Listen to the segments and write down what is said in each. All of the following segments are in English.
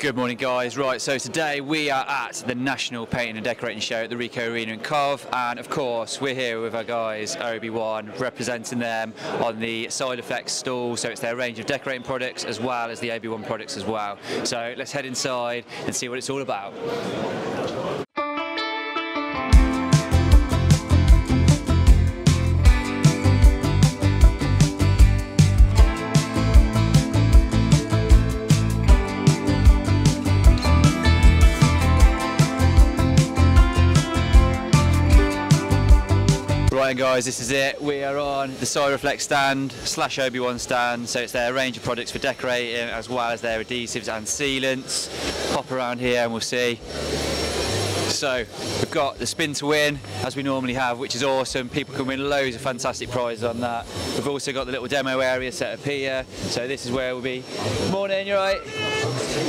Good morning, guys. Right, so today we are at the National Painting and Decorating Show at the Ricoh Arena in Cov, and of course we're here with our guys OB1, representing them on the Siroflex stall. So it's their range of decorating products as well as the OB1 products as well. So let's head inside and see what it's all about. Right guys, this is it. We are on the Siroflex stand slash OB1 stand. So it's their range of products for decorating as well as their adhesives and sealants. Pop around here and we'll see. So we've got the spin to win as we normally have, which is awesome. People can win loads of fantastic prizes on that. We've also got the little demo area set up here. So this is where we'll be. Morning, you're right?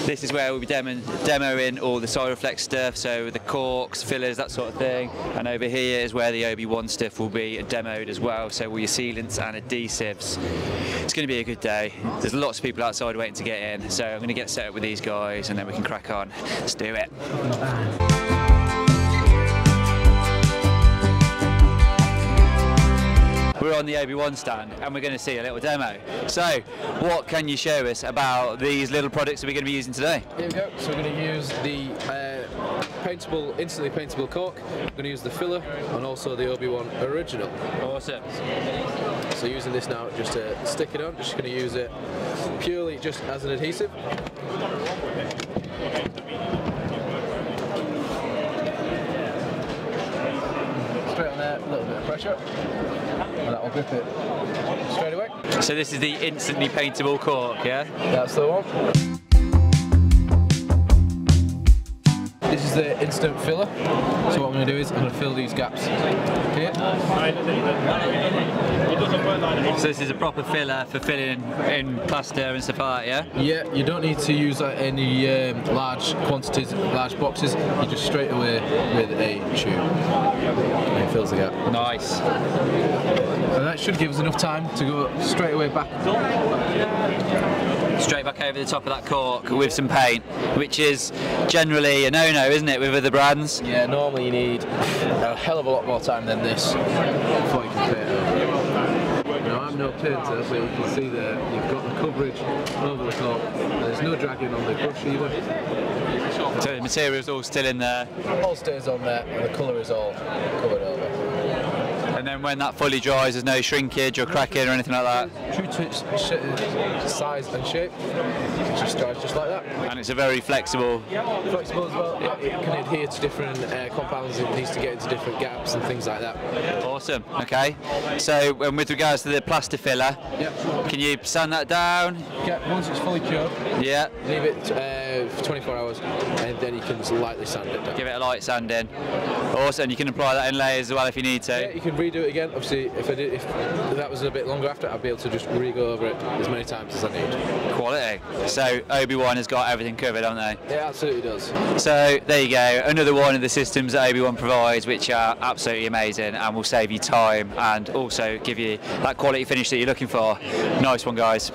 This is where we'll be demo demoing all the Siroflex stuff, so the caulks, fillers, that sort of thing. And over here is where the OB1 stuff will be demoed as well, so all your sealants and adhesives. It's going to be a good day. There's lots of people outside waiting to get in, so I'm going to get set up with these guys and then we can crack on. Let's do it. We're on the OB1 stand and we're going to see a little demo. So, what can you show us about these little products that we're going to be using today? Here we go. So we're going to use the uh, paintable, instantly paintable caulk. We're going to use the filler and also the OB1 original. Awesome. So using this now just to stick it on, just going to use it purely just as an adhesive. Straight on there, a little bit of pressure. And that will grip it straight away. So this is the instantly paintable caulk, yeah? That's the one. Is the instant filler. So what I'm going to do is I'm going to fill these gaps here. So this is a proper filler for filling in plaster and stuff like that, yeah? Yeah, you don't need to use like, any um, large quantities, large boxes. You just straight away with a tube. And it fills the gap. Nice. And that should give us enough time to go straight away back. Straight back over the top of that caulk with some paint, which is generally a no-no, isn't it, with other brands? Yeah, normally you need a hell of a lot more time than this before you can paint it. Now I'm no painter, but you can see there you've got the coverage over the caulk. There's no dragging on the brush either. So the material's all still in there. All stays on there and the colour is all covered over. And then when that fully dries, there's no shrinkage or cracking or anything like that. True to its size and shape, it just dries just like that. And it's a very flexible. Flexible as well, it, it can adhere to different uh, compounds, it needs to get into different gaps and things like that. Awesome. Okay. So um, with regards to the plaster filler, Yep. can you sand that down? Yeah, once it's fully cured, Yeah. leave it uh, for 24 hours and then you can lightly sand it down. Give it a light sanding. Awesome. You can apply that in layers as well if you need to. Yeah, you can redo it again. Obviously, if I did, if that was a bit longer after, I'd be able to just re-go over it as many times as I need. Quality. So OB1 has got everything covered, haven't they? It absolutely does. So there you go, another one of the systems that OB1 provides, which are absolutely amazing and will save you time and also give you that quality finish that you're looking for. Nice one, guys.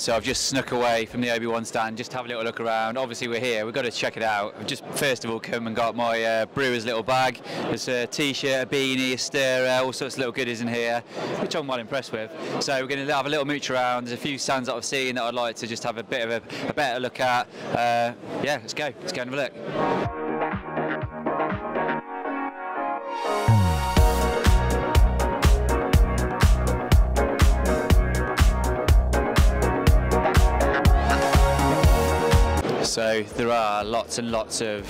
So I've just snuck away from the OB1 stand, just have a little look around. Obviously we're here, we've got to check it out. I've just first of all come and got my uh, brewer's little bag. There's a t-shirt, a beanie, a stirrer, all sorts of little goodies in here, which I'm well impressed with. So we're going to have a little mooch around. There's a few stands that I've seen that I'd like to just have a bit of a, a better look at. Uh, yeah, let's go, let's go and have a look. So there are lots and lots of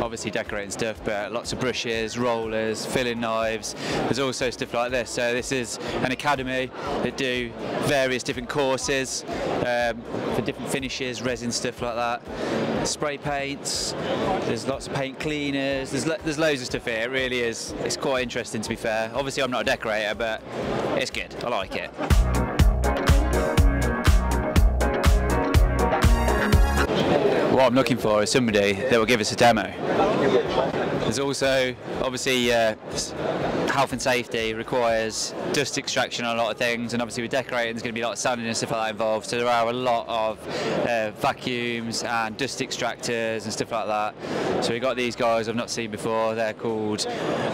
obviously decorating stuff, but lots of brushes, rollers, filling knives. There's also stuff like this. So this is an academy that do various different courses um, for different finishes, resin stuff like that. spray paints. There's lots of paint cleaners. There's lo- there's loads of stuff here. It really is. It's quite interesting to be fair. Obviously, I'm not a decorator, but it's good. I like it. What I'm looking for is somebody that will give us a demo. There's also, obviously, uh, health and safety requires dust extraction on a lot of things, and obviously with decorating, there's going to be a lot of sanding and stuff like that involved. So there are a lot of uh, vacuums and dust extractors and stuff like that. So we've got these guys I've not seen before. They're called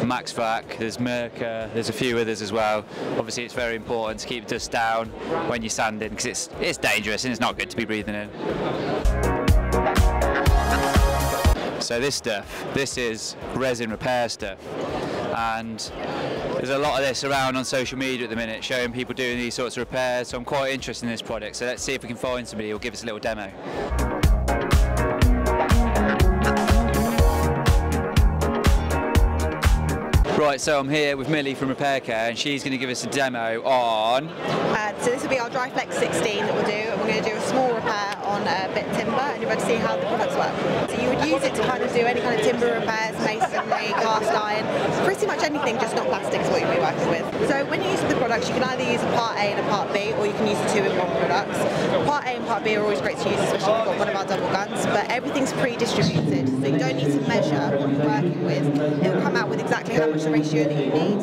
MaxVac. There's Mirka. There's a few others as well. Obviously, it's very important to keep dust down when you're sanding because it's it's dangerous and it's not good to be breathing in. So this stuff, this is resin repair stuff. And there's a lot of this around on social media at the minute showing people doing these sorts of repairs. So I'm quite interested in this product. So let's see if we can find somebody who'll give us a little demo. Right, so I'm here with Millie from Repair Care and she's going to give us a demo on Uh, so this will be our DryFlex 16 that we'll do, and we're going to do a small repair on uh, bit timber, and you're going to see how the products work. So you would use it to kind of do any kind of timber repairs, masonry, cast iron, pretty much anything, just not plastic is what you'll be working with. So when you use the products, you can either use a Part A and a Part B, or you can use the two-in-one products. Part A and Part B are always great to use, especially if you've got one of our double guns, but everything's pre-distributed, so you don't need to measure what you're working with. It'll come out with exactly how much the ratio that you need.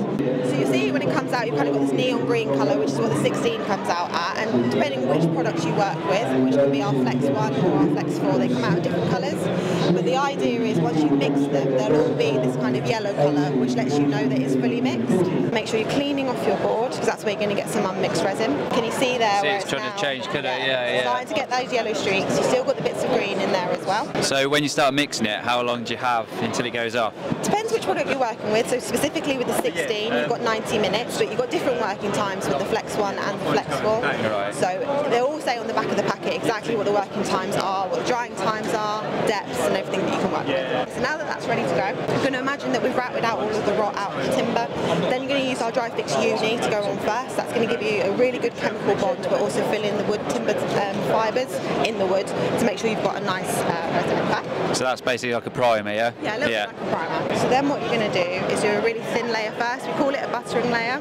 So you see when it comes out, you've kind of got this neon green colour, which is what the 16 comes out at, and depending which products you work with, which could be our Flex 1 or our Flex 4, they come out in different colours. But the idea is once you mix them, they'll all be this kind of yellow colour, which lets you know that it's fully mixed. Make sure you're cleaning off your board, because that's where you're going to get some unmixed resin. Can you see there See, where it's it's trying to now- change colour, yeah, yeah. Starting to get those yellow streaks. You've still got the bits of green in there as well. So when you start mixing it, how long do you have until it goes off? Depends which product you're working with. So specifically with the 16, you've um, got 90 minutes, but you've got different working times with the Flex 1 and the Flex 4. Right. So they all say on the back of the exactly what the working times are, what the drying times are, depths, and everything that you can work with. So now that that's ready to go, you're going to imagine that we've routed out all of the rot out of the timber. Then you're going to use our Dry Fix Uni to go on first. That's going to give you a really good chemical bond, but also fill in the wood timber um, fibres in the wood to make sure you've got a nice uh, resin. So that's basically like a primer, yeah? Yeah, a little bit like a primer. So then what you're going to do is do a really thin layer first. We call it a buttering layer.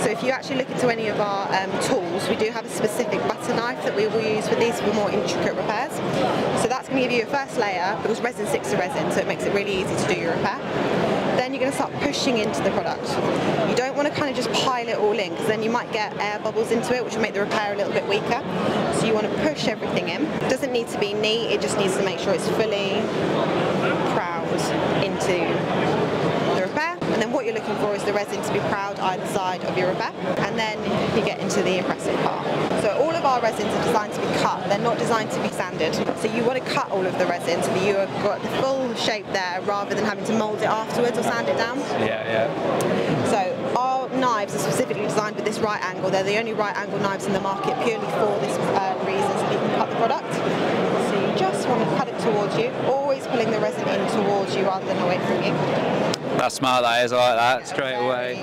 So if you actually look into any of our um, tools, we do have a specific butter knife that we will use with these for more intricate repairs. So that's going to give you a first layer because resin sticks to resin, so it makes it really easy to do your repair. Then you're going to start pushing into the product. You don't want to kind of just pile it all in because then you might get air bubbles into it, which will make the repair a little bit weaker. So you want to push everything in. It doesn't need to be neat, it just needs to make sure it's fully proud into the repair. And then what you're looking for is the resin to be proud either side of your repair. And then you get into the impressive part. So all of our resins are designed to be cut. They're not designed to be sanded. So you want to cut all of the resin so that you have got the full shape there rather than having to mould it afterwards or sand it down. Yeah, yeah. So our knives are specifically designed with this right angle. They're the only right angle knives in the market purely for this uh, reason, so that you can cut the product. So you just want to cut it towards you, always pulling the resin in towards you rather than away from you. That's smart, that is. I like that. Straight away.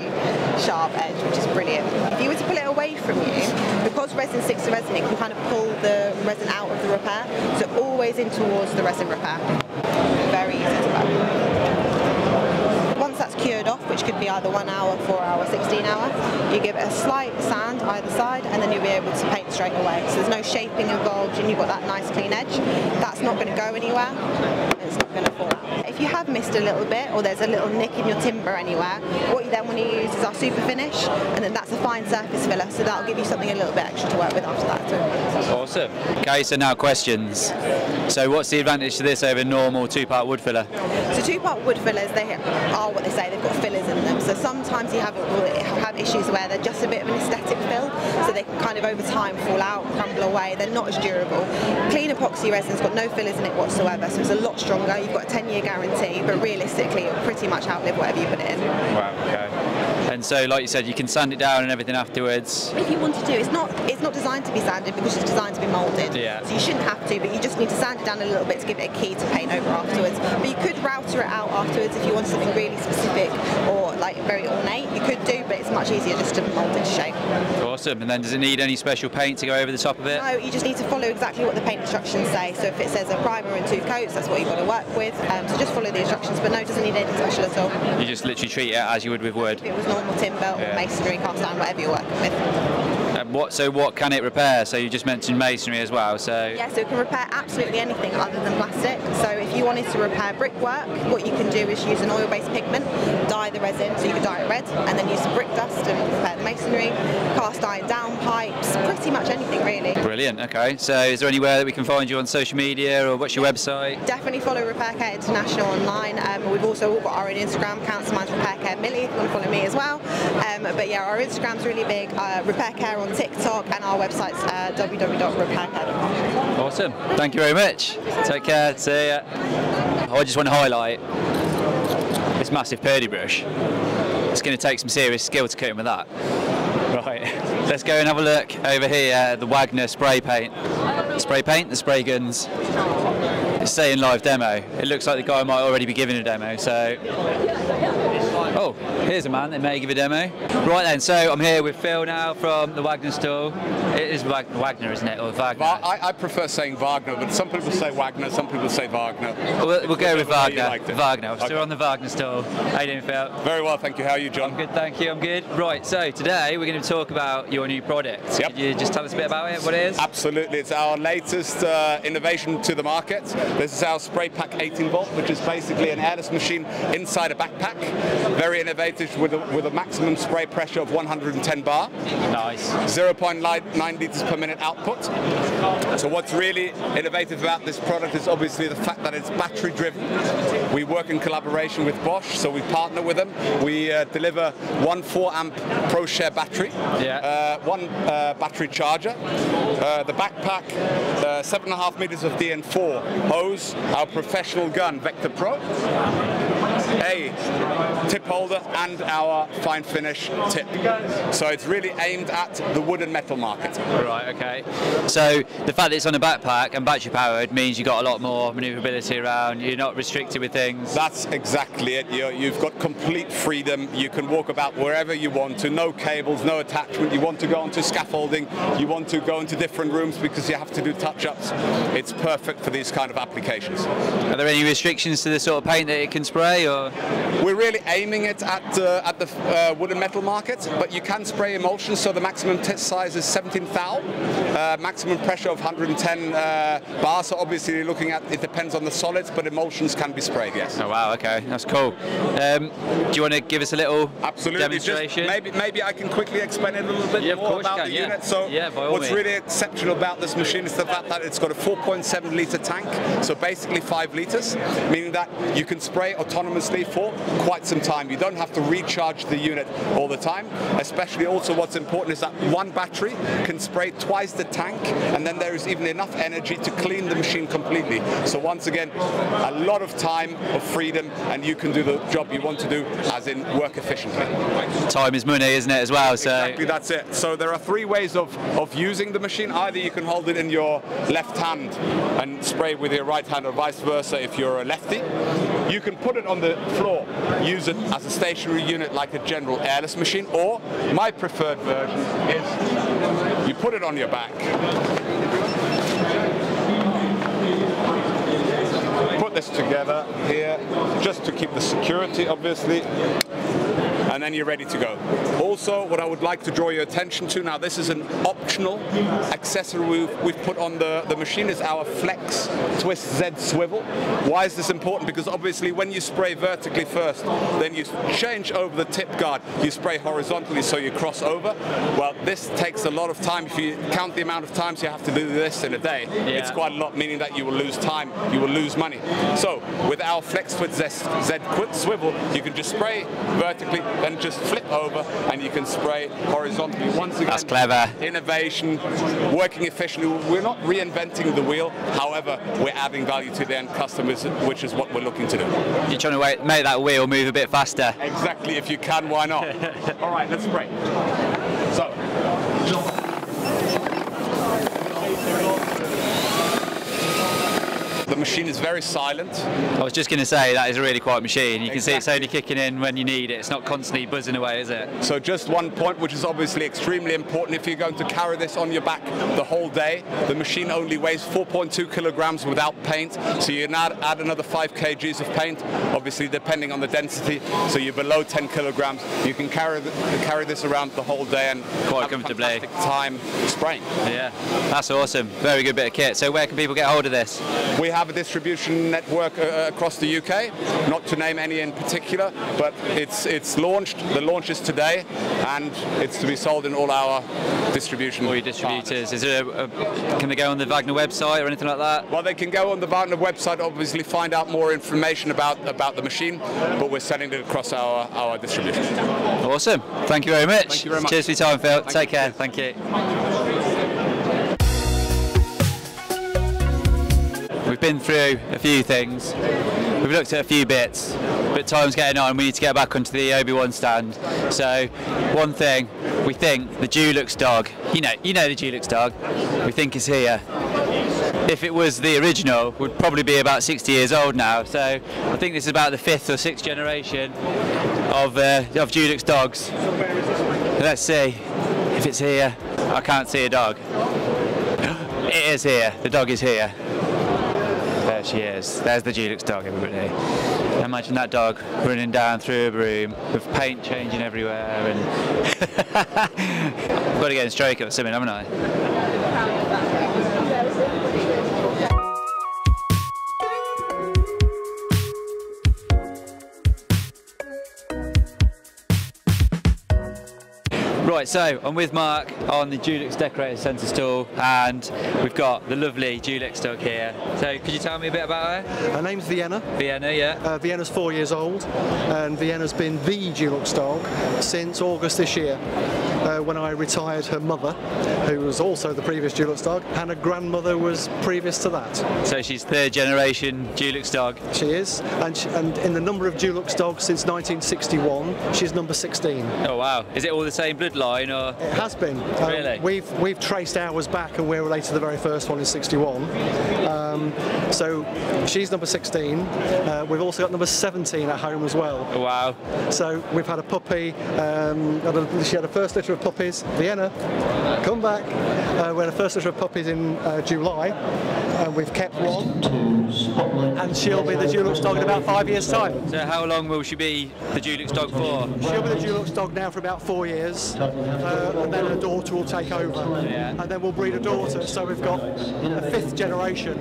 Sharp edge, which is brilliant. If you were to pull it away from you, because resin sticks to resin, it can kind of pull the resin out of the repair. So always in towards the resin repair. Very easy to. Once that's cured off, which could be either one hour, four hour, 16 hour, you give it a slight sand either side and then you'll be able to paint straight away. So there's no shaping involved and you've got that nice clean edge. That's not going to go anywhere. It's not going to fall out. If you have missed a little bit or there's a little nick in your timber anywhere, what you then want to use is our super finish and then that's a fine surface filler so that'll give you something a little bit extra to work with after that too. Awesome. Okay, so now questions. So what's the advantage to this over normal two-part wood filler? So two-part wood fillers, they are what they say. They've got fillers in them. So sometimes you have have issues where they're just a bit of an aesthetic fill, so they can kind of over time fall out, crumble away. They're not as durable. Clean epoxy resin's got no fillers in it whatsoever, so it's a lot stronger. You've got a 10-year guarantee, but realistically, it'll pretty much outlive whatever you put in. Wow, okay. And so, like you said, you can sand it down and everything afterwards. If you want to do, it's not it's not designed to be sanded because it's designed to be moulded. Yeah. So you shouldn't have to, but you just need to sand it down a little bit to give it a key to paint over afterwards. But you could router it out afterwards if you want something really specific or like very ornate. You could do, but it's much easier just to mould into shape. Awesome. And then does it need any special paint to go over the top of it? No, you just need to follow exactly what the paint instructions say. So if it says a primer and two coats, that's what you've got to work with. Um, so just follow the instructions, but no, it doesn't need anything special at all. You just literally treat it as you would with wood. If it was normal timber Yeah. or masonry, cast iron, whatever you're working with. What? So what can it repair? So you just mentioned masonry as well. So Yeah, so it can repair absolutely anything other than plastic. So if you wanted to repair brickwork, what you can do is use an oil-based pigment, dye the resin, so you can dye it red, and then use some brick dust and repair the masonry, cast iron downpipes, pretty much anything really. brilliant. Okay. So is there anywhere that we can find you on social media or what's your website? Definitely follow Repair Care International online. Um, we've also all got our own Instagram accounts, mine's Repair Care Millie, if you want to follow me as well. Um, but yeah, our Instagram's really big, uh, Repair Care on TikTok, and our website's uh, www.repaircare.com. Awesome. Thank you very much. Take care. See ya. I just want to highlight this massive Purdy brush. It's going to take some serious skill to cut with that. Right. Let's go and have a look over here at the Wagner spray paint. Spray paint, the spray guns. It's saying live demo. It looks like the guy might already be giving a demo. So Oh, here's a man that may give a demo. Right then, so I'm here with Phil now from the Wagner store. It is Wag- Wagner, isn't it? Or Wagner? I, I prefer saying Wagner, but some people say Wagner, some people say Wagner. We'll, we'll go with Whichever way you Wagner. liked it. Wagner. So Okay. we're on the Wagner store. How you doing, Phil? Very well, thank you. How are you, John? I'm good, thank you. I'm good. Right, so today we're going to talk about your new product. Yep. Could you just tell us a bit about it, what it is? Absolutely, it's our latest uh, innovation to the market. This is our SprayPack 18 volt, which is basically an airless machine inside a backpack. Very innovative with a, with a maximum spray pressure of 110 bar. Nice. 0.9 litres per minute output. So what's really innovative about this product is obviously the fact that it's battery driven. We work in collaboration with Bosch, so we partner with them. We uh, deliver one 4 amp ProCORE battery, Yeah. uh, one uh, battery charger, uh, the backpack, uh, 7.5 meters of DN4 hose, our professional gun Vector Pro, a tip holder and our fine finish tip. So it's really aimed at the wood and metal market. Right, okay. So the fact that it's on a backpack and battery powered means you've got a lot more maneuverability around. You're not restricted with things. That's exactly it. you you've got complete freedom. You can walk about wherever you want to. No cables, no attachment. You want to go onto scaffolding. You want to go into different rooms because you have to do touch-ups. It's perfect for these kind of applications. Are there any restrictions to the sort of paint that it can spray, or We're really aiming it at uh, at the uh, wood and metal market, but you can spray emulsion. So the maximum test size is 17 thou, uh, maximum pressure of 110 uh, bars. So obviously, you're looking at it depends on the solids, but emulsions can be sprayed. Yes. Oh wow, okay, that's cool. Um, do you want to give us a little Absolutely. Just demonstration? maybe maybe I can quickly explain it a little bit Yeah, more about can, the yeah. unit. So Yeah, what's means. really exceptional about this machine is the fact that it's got a 4.7 litre tank, so basically five litres, meaning that you can spray autonomously for quite some time. You don't have to recharge the unit all the time. Especially also what's important is that one battery can spray twice the tank and then there is even enough energy to clean the machine completely. So once again, a lot of time of freedom and you can do the job you want to do as in work efficiently. Time is money, isn't it, as well? So Exactly, that's it. So there are three ways of, of using the machine. Either you can hold it in your left hand and spray with your right hand or vice versa if you're a lefty. You can put it on the floor, use it as a stationary unit like a general airless machine, or my preferred version is you put it on your back. Put this together here, just to keep the security, obviously and then you're ready to go. Also, what I would like to draw your attention to now, this is an optional accessory we've, we've put on the, the machine is our Flex Twist Z swivel. Why is this important? Because obviously when you spray vertically first, then you change over the tip guard, you spray horizontally so you cross over. Well, this takes a lot of time. If you count the amount of times you have to do this in a day, it's quite a lot, meaning that you will lose time, you will lose money. So with our Flex Twist Z, Z swivel, you can just spray vertically, then just flip over, and you can spray horizontally. Once again, That's clever. Innovation, working efficiently. We're not reinventing the wheel. However, we're adding value to the end customers, which is what we're looking to do. you're trying to wait, make that wheel move a bit faster. Exactly. If you can, why not? All right, let's spray. So. Machine is very silent. I was just going to say that is a really quiet machine. You can see it's only kicking in when you need it. It's not constantly buzzing away, is it? So just one point, which is obviously extremely important, if you're going to carry this on your back the whole day, the machine only weighs 4.2 kilograms without paint, so you now add another 5 kgs of paint, obviously depending on the density, so you're below 10 kilograms. You can carry, th carry this around the whole day and Quite comfortably. time spraying. Yeah. That's awesome. Very good bit of kit. So where can people get hold of this? We have a distribution network uh, across the UK, not to name any in particular, but it's it's launched. The launch is today, and it's to be sold in all our distribution. All your distributors. Is there a, a, can they go on the Wagner website or anything like that? Well, they can go on the Wagner website, obviously find out more information about about the machine, but we're selling it across our, our distribution. Awesome. Thank you very much. Thank you very much. Cheers for your time, Phil. Thank Take you. care. Thank you. We've been through a few things. We've looked at a few bits, but time's getting on. We need to get back onto the OB1 stand. So, one thing we think the Dulux dog. You know, you know the Dulux dog. We think is here. If it was the original, would probably be about 60 years old now. So, I think this is about the fifth or sixth generation of uh, of Dulux dogs. Let's see if it's here. I can't see a dog. It is here. The dog is here. There she is. There's the Dulux dog, everybody. Imagine that dog running down through a room with paint changing everywhere and I've got to get in stroke or something, haven't I? Right, so I'm with Mark on the Dulux Decorator Centre stall and we've got the lovely Dulux dog here. So could you tell me a bit about her? Her name's Vienna. Vienna, yeah? Uh, Vienna's four years old, and Vienna's been the Dulux dog since August this year, uh, when I retired her mother, who was also the previous Dulux dog, and her grandmother was previous to that. So she's third generation Dulux dog. She is, and, she, and in the number of Dulux dogs since 1961, she's number 16. Oh wow. Is it all the same bloodline or? It has been. Um, Really? We've we've traced ours back, and we're related to the very first one in '61. Um, so she's number 16. Uh, we've also got number 17 at home as well. Oh, wow. So we've had a puppy. Um, she had a first litter of puppies. Vienna, come back. Uh, we had a first litter of puppies in uh, July, and we've kept one. And she'll be the Dulux dog in about five years' time. So how long will she be the Dulux dog for? She'll be the Dulux dog now for about four years, uh, and then her daughter will take over, Yeah. and then we'll breed a daughter. So we've got a fifth generation.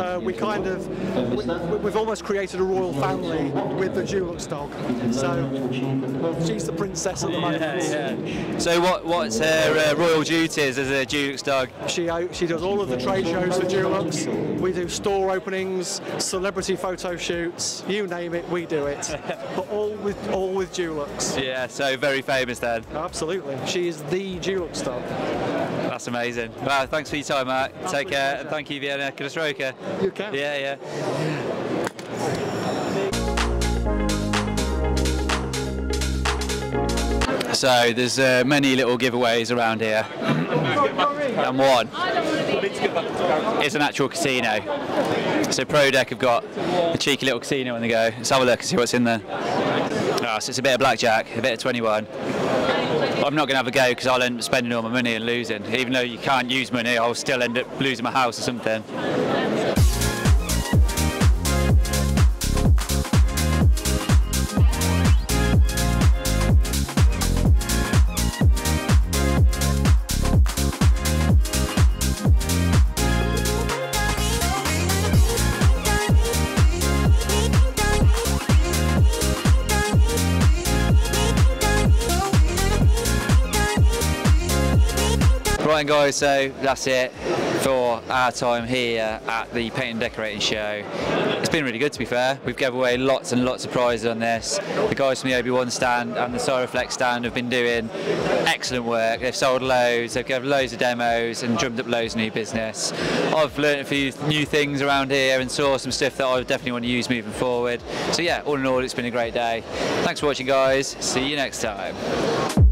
Uh, we kind of, we, we've almost created a royal family with the Dulux dog. So she's the princess at the moment. Yeah, yeah. So what what's her uh, royal duties as a Dulux dog? She she does all of the trade shows for Dulux. We do store openings, celebrity photo shoots, you name it, we do it. but all with all with Dulux. Yeah, so very famous then. Absolutely, she is the Dulux dog. That's amazing. Wow, thanks for your time, Mark. Take care. pleasure. And thank you, Vienna. Can I stroke her? You can. Yeah, yeah. So there's uh, many little giveaways around here, and one is an actual casino. So ProDec have got a cheeky little casino on the go. Let's have a look and see what's in there. Ah, so it's a bit of blackjack, a bit of 21. I'm not going to have a go because I'll end up spending all my money and losing. Even though you can't use money, I'll still end up losing my house or something. Right, guys, so that's it for our time here at the Paint and Decorating Show. It's been really good to be fair. We've given away lots and lots of prizes on this. The guys from the OB1 stand and the Siroflex stand have been doing excellent work. They've sold loads, they've given loads of demos and drummed up loads of new business. I've learned a few new things around here and saw some stuff that I definitely want to use moving forward. So yeah, all in all, it's been a great day. Thanks for watching guys. See you next time.